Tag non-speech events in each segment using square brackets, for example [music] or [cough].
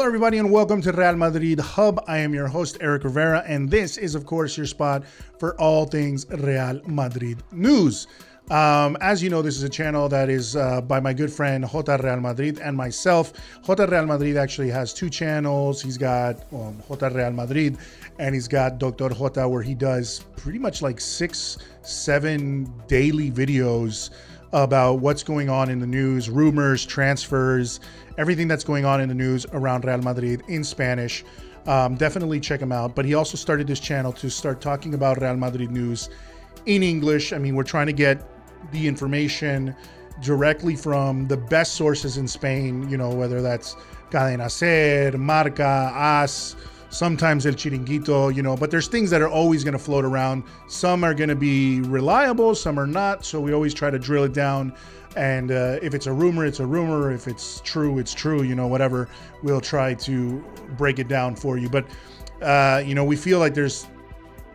Hello, everybody, and welcome to Real Madrid Hub. I am your host, Eric Rivera, and this is, of course, your spot for all things Real Madrid news. Um, as you know, this is a channel that is uh, by my good friend Jota Real Madrid and myself. Jota Real Madrid actually has two channels. He's got um, Jota Real Madrid and he's got Dr. Jota, where he does pretty much like six, seven daily videos about what's going on in the news, rumors, transfers, everything that's going on in the news around Real Madrid in Spanish. Um, definitely check him out. But he also started this channel to start talking about Real Madrid news in English. I mean, we're trying to get the information directly from the best sources in Spain, you know, whether that's Cadena Ser, Marca, AS, sometimes El Chiringuito, you know, but there's things that are always going to float around. Some are going to be reliable, some are not. So we always try to drill it down. And uh, if it's a rumor, it's a rumor. If it's true, it's true, you know, whatever. We'll try to break it down for you. But, uh, you know, we feel like there's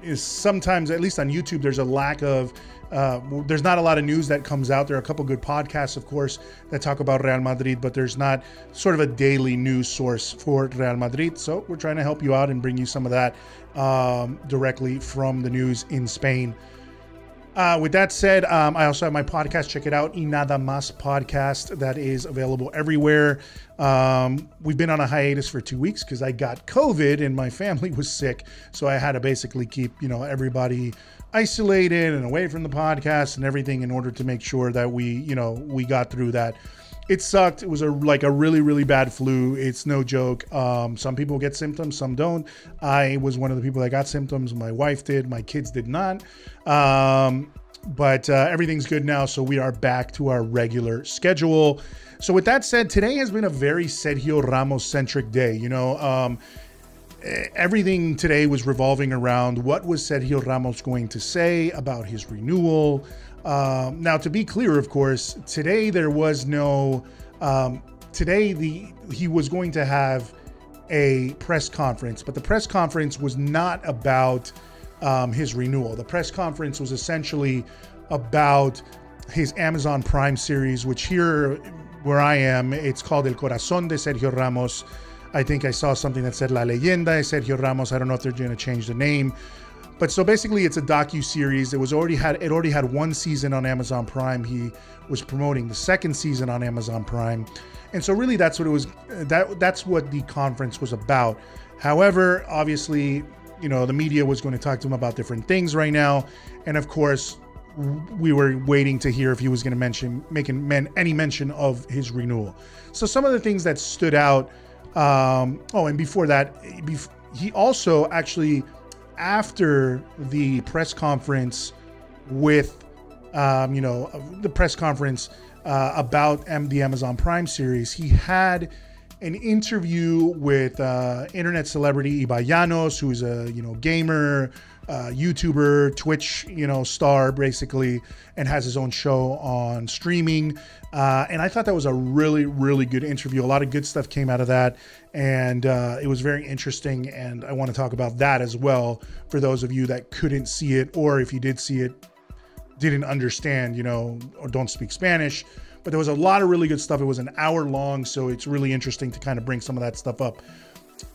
is sometimes, at least on YouTube, there's a lack of uh, there's not a lot of news that comes out. There are a couple good podcasts, of course, that talk about Real Madrid, but there's not sort of a daily news source for Real Madrid. So we're trying to help you out and bring you some of that um, directly from the news in Spain. Uh, with that said, um, I also have my podcast. Check it out, Inada Mas podcast. That is available everywhere. Um, we've been on a hiatus for two weeks because I got COVID and my family [laughs] was sick, so I had to basically keep you know everybody isolated and away from the podcast and everything in order to make sure that we, you know, we got through that. It sucked. It was a like a really really bad flu. It's no joke. Um, some people get symptoms, some don't. I was one of the people that got symptoms. My wife did. My kids did not. Um, but uh, everything's good now, so we are back to our regular schedule. So with that said, today has been a very Sergio Ramos centric day. You know. Um, everything today was revolving around what was Sergio Ramos going to say about his renewal. Um, now, to be clear, of course, today there was no. Um, today the he was going to have a press conference, but the press conference was not about um, his renewal. The press conference was essentially about his Amazon Prime series, which here where I am, it's called El Corazón de Sergio Ramos. I think I saw something that said La Leyenda de Sergio Ramos. I don't know if they're going to change the name. But so basically, it's a docu series. It was already had it already had one season on Amazon Prime. He was promoting the second season on Amazon Prime, and so really that's what it was. That that's what the conference was about. However, obviously, you know the media was going to talk to him about different things right now, and of course, we were waiting to hear if he was going to mention making men any mention of his renewal. So some of the things that stood out um, oh, and before that, he also actually, after the press conference with, um, you know, the press conference uh, about M- the Amazon Prime series, he had an interview with uh, internet celebrity Ibai Llanos, who's a you know gamer, uh, YouTuber, Twitch, you know, star basically, and has his own show on streaming. Uh, and I thought that was a really, really good interview. A lot of good stuff came out of that, and uh, it was very interesting. And I want to talk about that as well for those of you that couldn't see it, or if you did see it, didn't understand, you know, or don't speak Spanish. But there was a lot of really good stuff. It was an hour long, so it's really interesting to kind of bring some of that stuff up.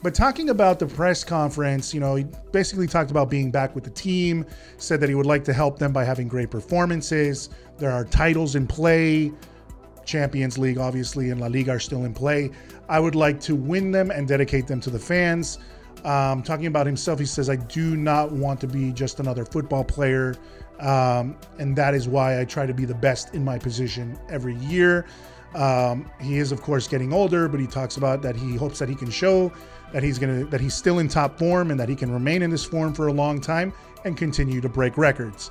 But talking about the press conference, you know, he basically talked about being back with the team, said that he would like to help them by having great performances. There are titles in play. Champions League, obviously, and La Liga are still in play. I would like to win them and dedicate them to the fans. Um, talking about himself, he says, I do not want to be just another football player. Um, and that is why I try to be the best in my position every year. Um, he is, of course, getting older, but he talks about that he hopes that he can show that he's gonna that he's still in top form and that he can remain in this form for a long time and continue to break records.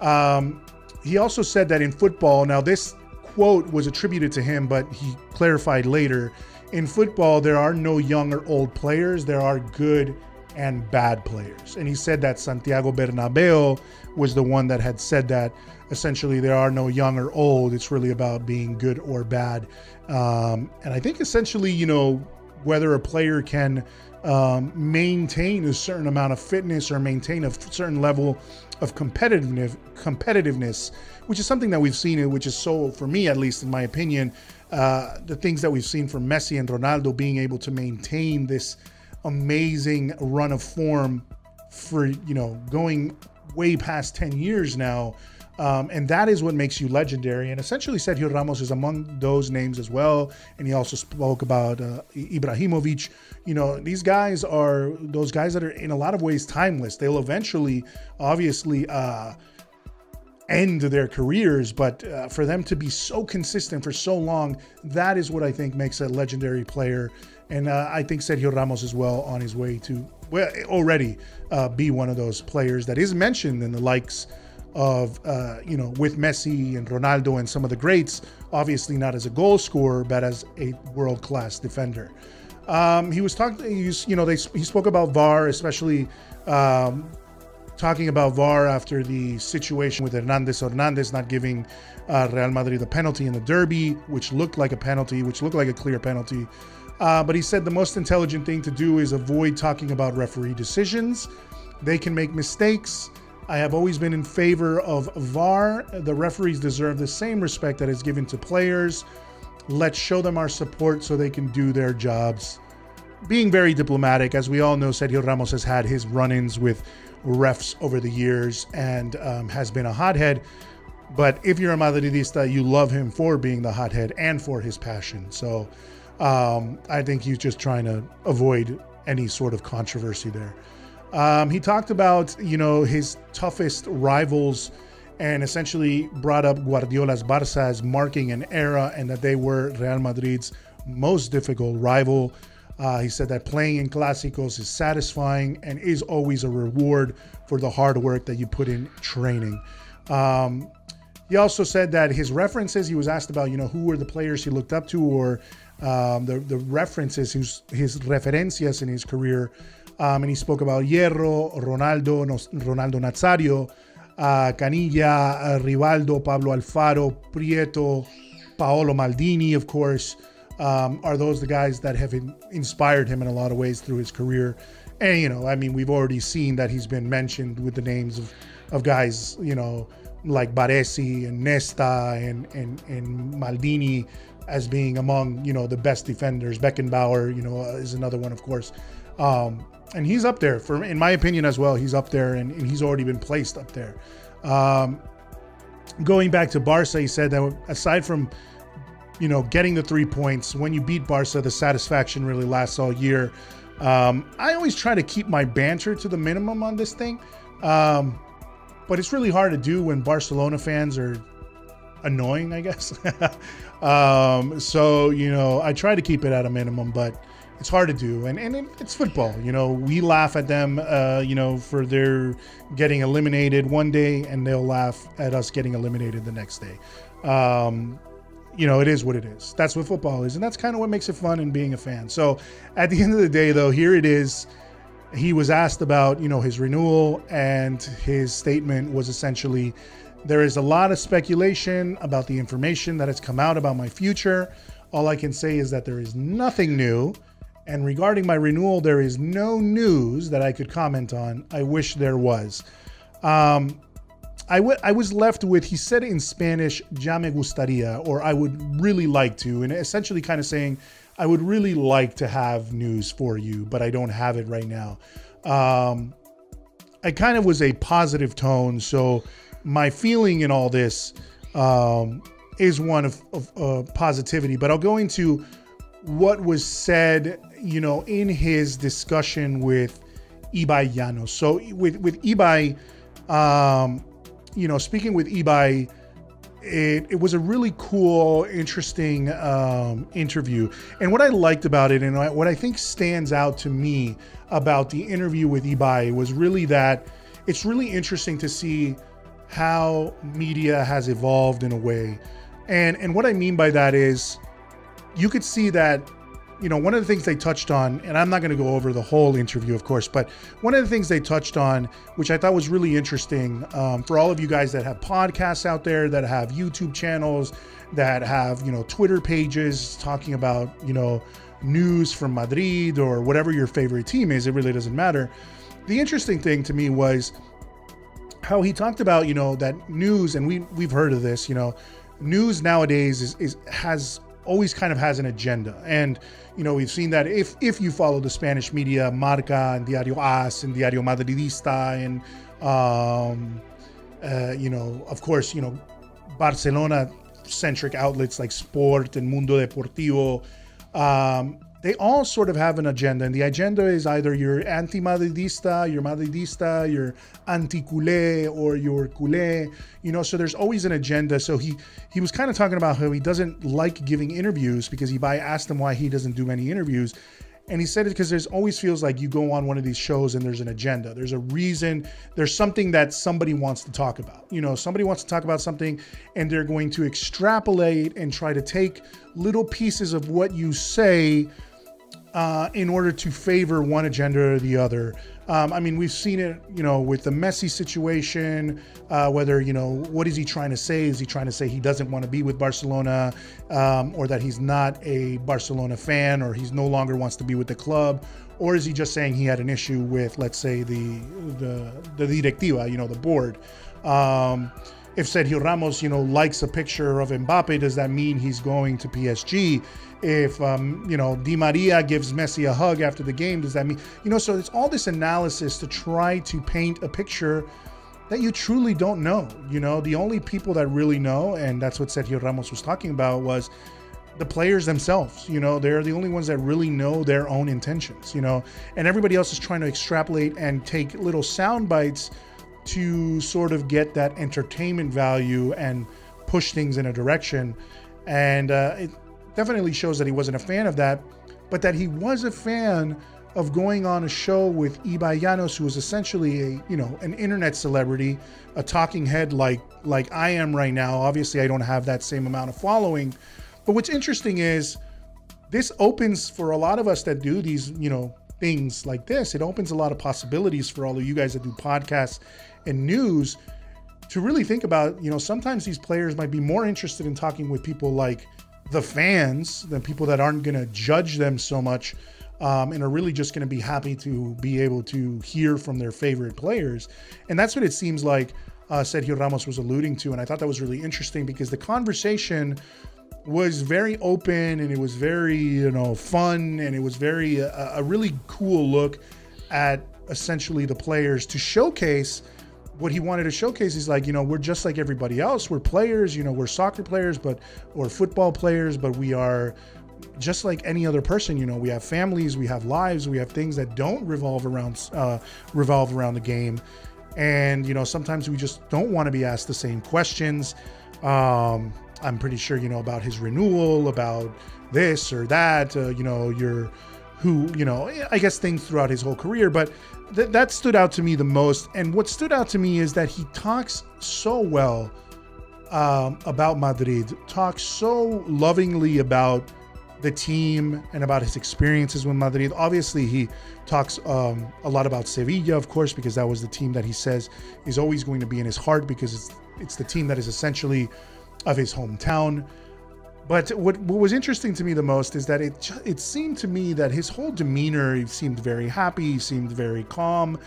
Um, he also said that in football, now this quote was attributed to him, but he clarified later. In football, there are no young or old players. There are good and bad players. And he said that Santiago Bernabeu was the one that had said that essentially there are no young or old. It's really about being good or bad. Um, and I think essentially, you know, whether a player can um, maintain a certain amount of fitness or maintain a certain level of competitiveness, competitiveness, which is something that we've seen, which is so, for me at least, in my opinion, uh, the things that we've seen from Messi and Ronaldo being able to maintain this amazing run of form for you know going way past 10 years now um, and that is what makes you legendary. And essentially, Sergio Ramos is among those names as well. And he also spoke about uh, Ibrahimovic. You know, these guys are those guys that are in a lot of ways timeless. They'll eventually, obviously, uh, end their careers, but uh, for them to be so consistent for so long, that is what I think makes a legendary player. And uh, I think Sergio Ramos is well on his way to well already uh, be one of those players that is mentioned in the likes of uh, you know with Messi and Ronaldo and some of the greats. Obviously not as a goal scorer, but as a world class defender. Um, he was talking. You know, they he spoke about VAR, especially um, talking about VAR after the situation with Hernandez Hernandez not giving uh, Real Madrid the penalty in the derby, which looked like a penalty, which looked like a clear penalty. Uh, but he said the most intelligent thing to do is avoid talking about referee decisions. They can make mistakes. I have always been in favor of VAR. The referees deserve the same respect that is given to players. Let's show them our support so they can do their jobs. Being very diplomatic, as we all know, Sergio Ramos has had his run ins with refs over the years and um, has been a hothead. But if you're a Madridista, you love him for being the hothead and for his passion. So um, I think he's just trying to avoid any sort of controversy there. Um, he talked about, you know, his toughest rivals and essentially brought up Guardiola's Barça as marking an era and that they were Real Madrid's most difficult rival. Uh, he said that playing in Clásicos is satisfying and is always a reward for the hard work that you put in training. Um, he also said that his references, he was asked about, you know, who were the players he looked up to or um, the, the references, his, his referencias in his career. Um, and he spoke about Hierro, Ronaldo, Ronaldo Nazario, uh, Canilla, uh, Rivaldo, Pablo Alfaro, Prieto, Paolo Maldini, of course um, are those the guys that have in, inspired him in a lot of ways through his career. And, you know, I mean, we've already seen that he's been mentioned with the names of, of guys, you know, like Baresi and Nesta and, and, and Maldini as being among, you know, the best defenders. Beckenbauer, you know, uh, is another one, of course. Um, and he's up there for, in my opinion as well. He's up there and, and he's already been placed up there. Um, going back to Barca, he said that aside from you know, getting the three points. When you beat Barca, the satisfaction really lasts all year. Um, I always try to keep my banter to the minimum on this thing, um, but it's really hard to do when Barcelona fans are annoying, I guess. [laughs] um, so you know, I try to keep it at a minimum, but it's hard to do, and and it's football. You know, we laugh at them, uh, you know, for their getting eliminated one day, and they'll laugh at us getting eliminated the next day. Um, you know, it is what it is. That's what football is. And that's kind of what makes it fun and being a fan. So at the end of the day, though, here it is. He was asked about, you know, his renewal, and his statement was essentially there is a lot of speculation about the information that has come out about my future. All I can say is that there is nothing new. And regarding my renewal, there is no news that I could comment on. I wish there was. Um, I, was left with, he said in Spanish, ya me gustaría, or I would really like to, and essentially kind of saying, I would really like to have news for you, but I don't have it right now. Um, I kind of was a positive tone, so my feeling in all this um, is one of, of uh, positivity, but I'll go into what was said, you know, in his discussion with Ibai Llanos. So with, with Ibai, um, you know, speaking with Ibai, it, it was a really cool, interesting um, interview. And what I liked about it, and what I think stands out to me about the interview with Ibai, was really that it's really interesting to see how media has evolved in a way. And and what I mean by that is you could see that you know, one of the things they touched on, and I'm not going to go over the whole interview, of course, but one of the things they touched on, which I thought was really interesting um, for all of you guys that have podcasts out there, that have YouTube channels, that have, you know, Twitter pages talking about, you know, news from Madrid or whatever your favorite team is. It really doesn't matter. The interesting thing to me was how he talked about, you know, that news, and we we've heard of this, you know, news nowadays is, is has always kind of has an agenda. And, you know, we've seen that if if you follow the Spanish media, Marca and Diario AS and Diario Madridista and um, uh, you know, of course, you know, Barcelona centric outlets like Sport and Mundo Deportivo, um, they all sort of have an agenda. And the agenda is either you're anti Madridista, you're Madridista, you're anti culé, or you're culé. You know, so there's always an agenda. So he he was kind of talking about how he doesn't like giving interviews because he Ibai asked him why he doesn't do many interviews. And he said it because there's always feels like you go on one of these shows and there's an agenda. There's a reason. There's something that somebody wants to talk about. You know, somebody wants to talk about something and they're going to extrapolate and try to take little pieces of what you say uh, in order to favor one agenda or the other. Um, I mean, we've seen it, you know, with the Messi situation. Uh, whether you know what is he trying to say? Is he trying to say he doesn't want to be with Barcelona, um, or that he's not a Barcelona fan, or he's no longer wants to be with the club, or is he just saying he had an issue with, let's say, the the the directiva, you know, the board? Um, if Sergio Ramos, you know, likes a picture of Mbappe, does that mean he's going to PSG? If um, you know Di Maria gives Messi a hug after the game, does that mean you know? So it's all this analysis to try to paint a picture that you truly don't know. You know, the only people that really know, and that's what Sergio Ramos was talking about, was the players themselves. You know, they're the only ones that really know their own intentions. You know, and everybody else is trying to extrapolate and take little sound bites to sort of get that entertainment value and push things in a direction. And uh, it definitely shows that he wasn't a fan of that, but that he was a fan of going on a show with Ibai Llanos, who was essentially a you know an internet celebrity, a talking head like like I am right now. Obviously, I don't have that same amount of following, but what's interesting is this opens for a lot of us that do these you know things like this. It opens a lot of possibilities for all of you guys that do podcasts and news to really think about, you know, sometimes these players might be more interested in talking with people like the fans than people that aren't going to judge them so much um, and are really just going to be happy to be able to hear from their favorite players. And that's what it seems like uh, Sergio Ramos was alluding to. And I thought that was really interesting because the conversation was very open and it was very, you know, fun and it was very, uh, a really cool look at essentially the players to showcase what he wanted to showcase is like, you know, we're just like everybody else. We're players, you know, we're soccer players, but or football players, but we are just like any other person. You know, we have families, we have lives, we have things that don't revolve around uh, revolve around the game, and you know, sometimes we just don't want to be asked the same questions. Um, I'm pretty sure you know about his renewal, about this or that. Uh, you know, your who you know, I guess things throughout his whole career, but th- that stood out to me the most. And what stood out to me is that he talks so well um, about Madrid, talks so lovingly about the team and about his experiences with Madrid. Obviously, he talks um, a lot about Sevilla, of course, because that was the team that he says is always going to be in his heart because it's it's the team that is essentially of his hometown. But what, what was interesting to me the most is that it it seemed to me that his whole demeanor seemed very happy, he seemed very calm.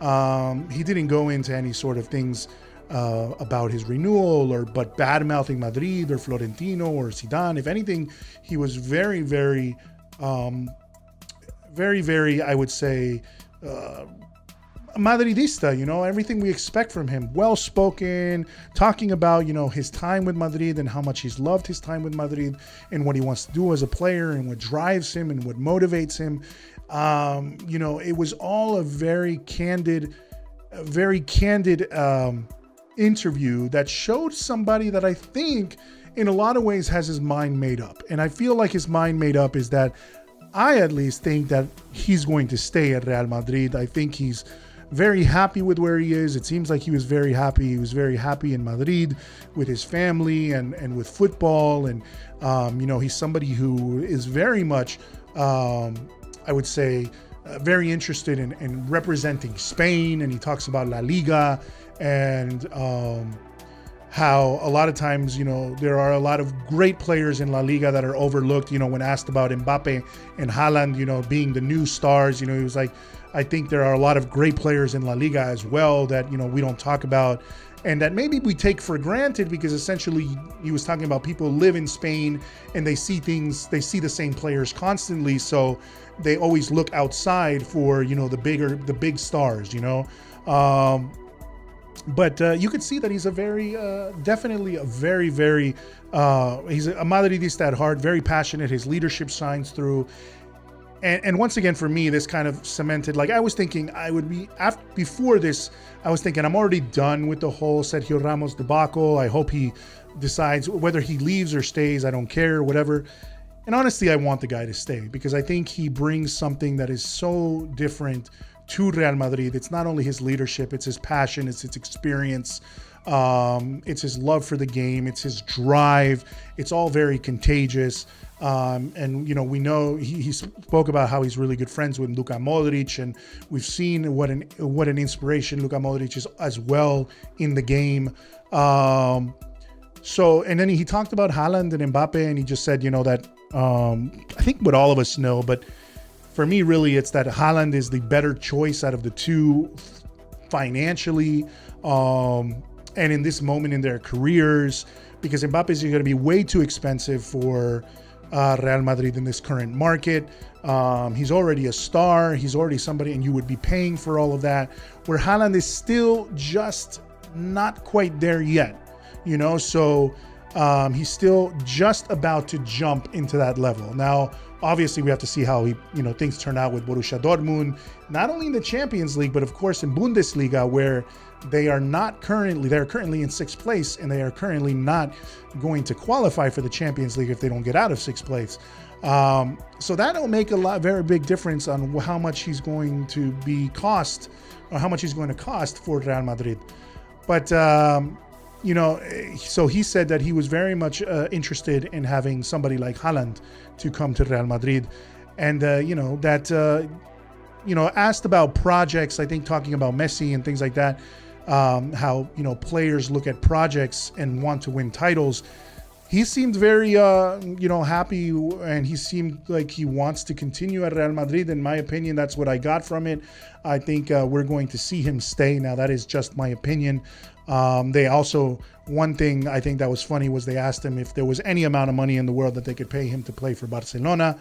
Um, he didn't go into any sort of things uh, about his renewal or but bad mouthing Madrid or Florentino or Zidane. If anything, he was very, very, um, very, very, I would say, uh, Madridista, you know, everything we expect from him. Well spoken, talking about, you know, his time with Madrid and how much he's loved his time with Madrid and what he wants to do as a player and what drives him and what motivates him. Um, you know, it was all a very candid, very candid um, interview that showed somebody that I think in a lot of ways has his mind made up. And I feel like his mind made up is that I at least think that he's going to stay at Real Madrid. I think he's very happy with where he is. It seems like he was very happy. He was very happy in Madrid with his family and, and with football. And, um, you know, he's somebody who is very much, um, I would say, uh, very interested in, in, representing Spain. And he talks about La Liga and, um, how a lot of times, you know, there are a lot of great players in La Liga that are overlooked. You know, when asked about Mbappe and Haaland, you know, being the new stars, you know, he was like, I think there are a lot of great players in La Liga as well that, you know, we don't talk about and that maybe we take for granted because essentially he was talking about people live in Spain and they see things, they see the same players constantly. So they always look outside for, you know, the bigger, the big stars, you know. Um, but uh, you could see that he's a very, uh, definitely a very, very, uh, he's a Madridista at heart, very passionate. His leadership shines through. And, and once again, for me, this kind of cemented, like I was thinking I would be, after, before this, I was thinking I'm already done with the whole Sergio Ramos debacle. I hope he decides whether he leaves or stays. I don't care, whatever. And honestly, I want the guy to stay because I think he brings something that is so different to Real Madrid. It's not only his leadership, it's his passion, it's his experience, um, it's his love for the game, it's his drive. It's all very contagious. Um, and you know, we know he, he, spoke about how he's really good friends with Luka Modric, and we've seen what an what an inspiration Luka Modric is as well in the game. Um, so, and then he talked about Haaland and Mbappe, and he just said, you know, that um, I think what all of us know, but for me, really, it's that Haaland is the better choice out of the two financially um, and in this moment in their careers because Mbappe is going to be way too expensive for uh, Real Madrid in this current market. Um, he's already a star. He's already somebody, and you would be paying for all of that. Where Haaland is still just not quite there yet, you know. So um, he's still just about to jump into that level. Now, obviously, we have to see how he, you know, things turn out with Borussia Dortmund, not only in the Champions League, but of course in Bundesliga, where they are not currently they're currently in sixth place, and they are currently not going to qualify for the Champions League if they don't get out of sixth place. Um, so that'll make a lot, very big difference on how much he's going to be cost, or how much he's going to cost for Real Madrid. But um, you know, so he said that he was very much uh, interested in having somebody like Haaland to come to Real Madrid, and uh, you know that uh, you know asked about projects. I think talking about Messi and things like that, um, how you know players look at projects and want to win titles. He seemed very, uh, you know, happy, and he seemed like he wants to continue at Real Madrid. In my opinion, that's what I got from it. I think uh, we're going to see him stay. Now, that is just my opinion. Um, they also, one thing I think that was funny was they asked him if there was any amount of money in the world that they could pay him to play for Barcelona.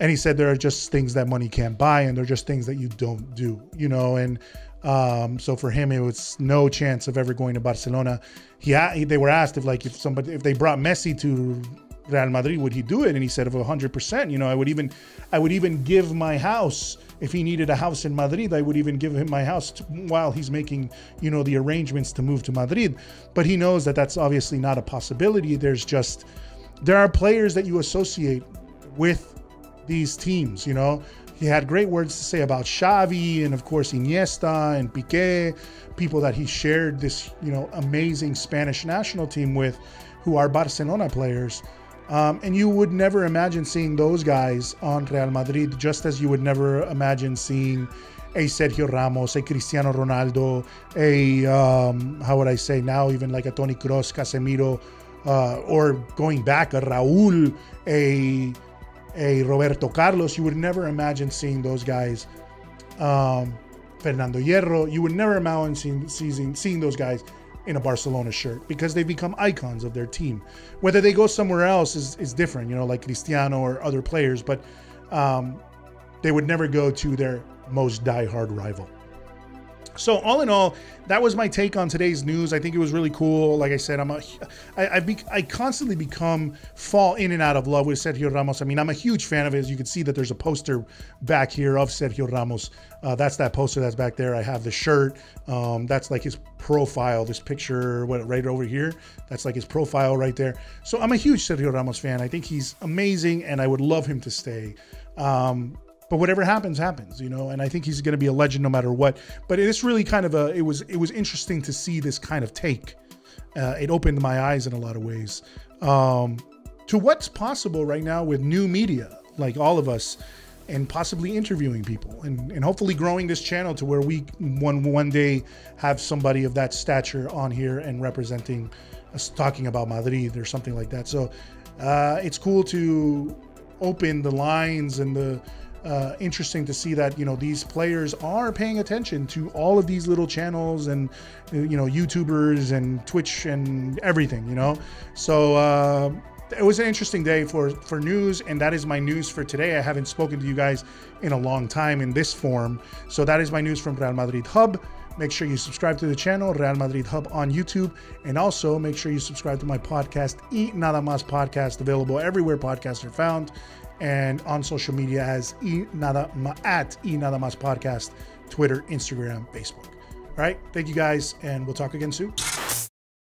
And he said there are just things that money can't buy, and they're just things that you don't do, you know. And um, so for him, it was no chance of ever going to Barcelona. He, they were asked if like if somebody if they brought Messi to Real Madrid, would he do it? And he said, of hundred percent. You know, I would even, I would even give my house if he needed a house in Madrid. I would even give him my house to, while he's making, you know, the arrangements to move to Madrid. But he knows that that's obviously not a possibility. There's just, there are players that you associate with these teams. You know, he had great words to say about Xavi and of course Iniesta and Piqué, people that he shared this, you know, amazing Spanish national team with, who are Barcelona players. Um, and you would never imagine seeing those guys on Real Madrid, just as you would never imagine seeing a Sergio Ramos, a Cristiano Ronaldo, a, um, how would I say now, even like a Toni Kroos, Casemiro, uh, or going back, a Raul, a, a Roberto Carlos. You would never imagine seeing those guys. Um, Fernando Hierro, you would never imagine seeing, seeing, seeing those guys in a Barcelona shirt because they become icons of their team. Whether they go somewhere else is, is different, you know, like Cristiano or other players, but um, they would never go to their most die-hard rival. So all in all, that was my take on today's news. I think it was really cool. Like I said, I'm a, I, I, be, I constantly become fall in and out of love with Sergio Ramos. I mean, I'm a huge fan of his. You can see that there's a poster back here of Sergio Ramos. Uh, that's that poster that's back there. I have the shirt. Um, that's like his profile. This picture, what right over here. That's like his profile right there. So I'm a huge Sergio Ramos fan. I think he's amazing, and I would love him to stay. Um, but whatever happens happens you know and i think he's going to be a legend no matter what. But it's really kind of a it was it was interesting to see this kind of take. Uh, it opened my eyes in a lot of ways. Um, to what's possible right now with new media like all of us and possibly interviewing people and, and hopefully growing this channel to where we one one day have somebody of that stature on here and representing us talking about Madrid or something like that. So uh, it's cool to open the lines and the uh, interesting to see that you know these players are paying attention to all of these little channels and you know YouTubers and Twitch and everything. You know, so. Uh, it was an interesting day for for news and that is my news for today i haven't spoken to you guys in a long time in this form so that is my news from real madrid hub make sure you subscribe to the channel real madrid hub on youtube and also make sure you subscribe to my podcast e nada más podcast available everywhere podcasts are found and on social media as e nada at e nada más podcast twitter instagram facebook. All right thank you guys and we'll talk again soon